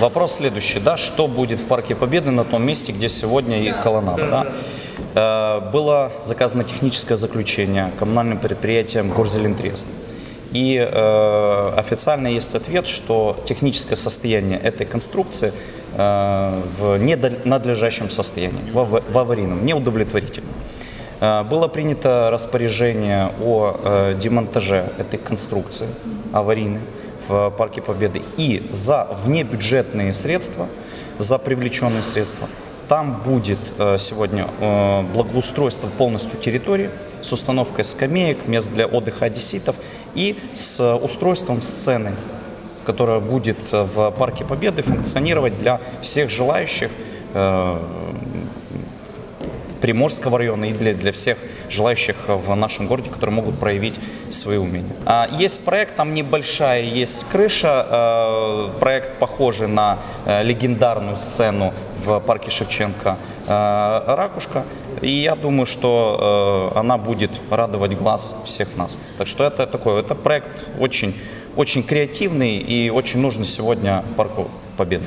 Вопрос следующий, да, что будет в Парке Победы на том месте, где сегодня и колоннада, да? Э, Было заказано техническое заключение коммунальным предприятием Горзелентрест. И э, официально есть ответ, что техническое состояние этой конструкции э, в ненадлежащем состоянии, в, в аварийном, неудовлетворительном. Э, Было принято распоряжение о э, демонтаже этой конструкции аварийной в Парке Победы. И за внебюджетные средства, за привлеченные средства, там будет э, сегодня э, благоустройство полностью территории с установкой скамеек, мест для отдыха одесситов и с устройством сцены, которая будет э, в Парке Победы функционировать для всех желающих э, Приморского района и для, для всех желающих в нашем городе, которые могут проявить свои умения. А, Есть проект, там небольшая есть крыша, э, проект похожий на э, легендарную сцену в парке Шевченко э, «Ракушка». И я думаю, что э, она будет радовать глаз всех нас. Так что это такой, это проект очень, очень креативный и очень нужный сегодня парку Победы.